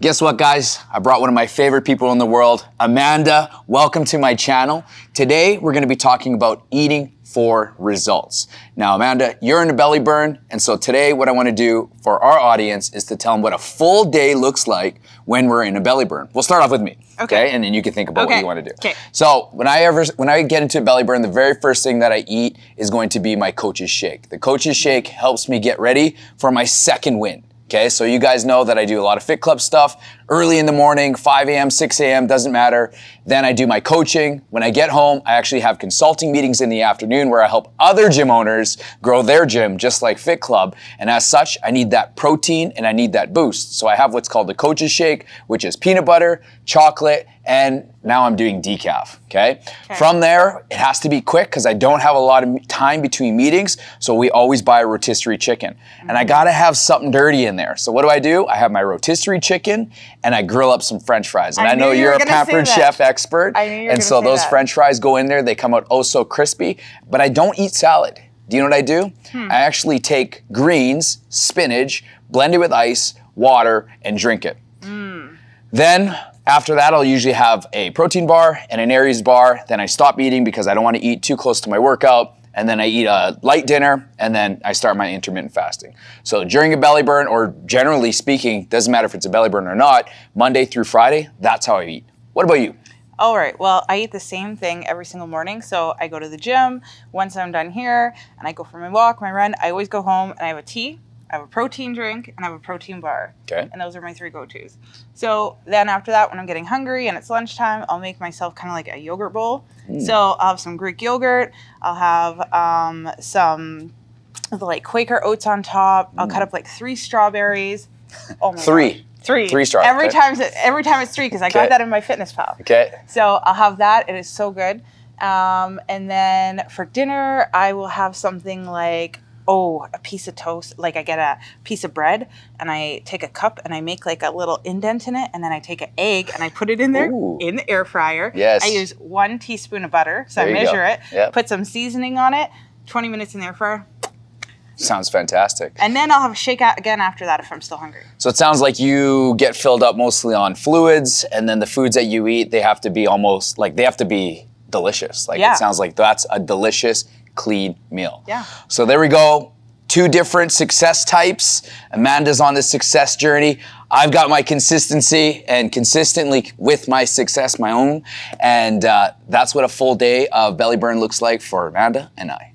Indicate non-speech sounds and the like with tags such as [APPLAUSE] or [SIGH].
Guess what, guys? I brought one of my favorite people in the world, Amanda. Welcome to my channel. Today, we're gonna be talking about eating for results. Now, Amanda, you're in a belly burn, and so today, what I wanna do for our audience is to tell them what a full day looks like when we're in a belly burn. We'll start off with me, okay? And then you can think about what you wanna do. Okay. So, when I ever, when I get into a belly burn, the very first thing that I eat is going to be my coach's shake. The coach's shake helps me get ready for my second win. Okay, so you guys know that I do a lot of Fit Club stuff early in the morning, 5 a.m., 6 a.m., doesn't matter. Then I do my coaching. When I get home, I actually have consulting meetings in the afternoon where I help other gym owners grow their gym, just like Fit Club. And as such, I need that protein and I need that boost. So I have what's called the coach's shake, which is peanut butter, chocolate, and now I'm doing decaf. Okay. From there, it has to be quick because I don't have a lot of time between meetings. So we always buy a rotisserie chicken. And I got to have something dirty in there. So what do I do? I have my rotisserie chicken and I grill up some french fries. And I I, know you you're a Pampered Chef expert. I knew you were and so those that. french fries go in there, they come out oh so crispy. But I don't eat salad. Do you know what I do? Hmm. I actually take greens, spinach, blend it with ice, water, and drink it. Then after that, I'll usually have a protein bar and a Nary's bar. Then I stop eating because I don't want to eat too close to my workout. And then I eat a light dinner and then I start my intermittent fasting. So during a belly burn, or generally speaking, doesn't matter if it's a belly burn or not, Monday through Friday, that's how I eat. What about you? All right. Well, I eat the same thing every single morning. So I go to the gym. Once I'm done here, and I go for my walk, my run. I always go home and I have a tea, I have a protein drink, and I have a protein bar. Okay. And those are my three go-tos. So then after that, when I'm getting hungry and it's lunchtime, I'll make myself kind of like a yogurt bowl. So I'll have some Greek yogurt. I'll have um, some like Quaker oats on top. I'll cut up like three strawberries. [LAUGHS] Oh my Three. God. Three. Three strawberries, Every okay. time, every time it's three because I Okay. got that in MyFitnessPal. Okay. So I'll have that. It is so good. Um, and then for dinner, I will have something like oh a piece of toast. Like I get a piece of bread and I take a cup and I make like a little indent in it, and then I take an egg and I put it in there Ooh. in the air fryer. Yes. I use one teaspoon of butter, so There I go. measure it. Yep. Put some seasoning on it. Twenty minutes in the air fryer, Sounds fantastic. and then I'll have a shakeout again after that if I'm still hungry. So it sounds like you get filled up mostly on fluids, and then the foods that you eat, they have to be almost like they have to be delicious. Like Yeah. it sounds like that's a delicious, clean meal. Yeah. So there we go. Two different success types. Amanda's on the success journey. I've got my consistency and consistently with my success, my own. And uh, that's what a full day of belly burn looks like for Amanda and I.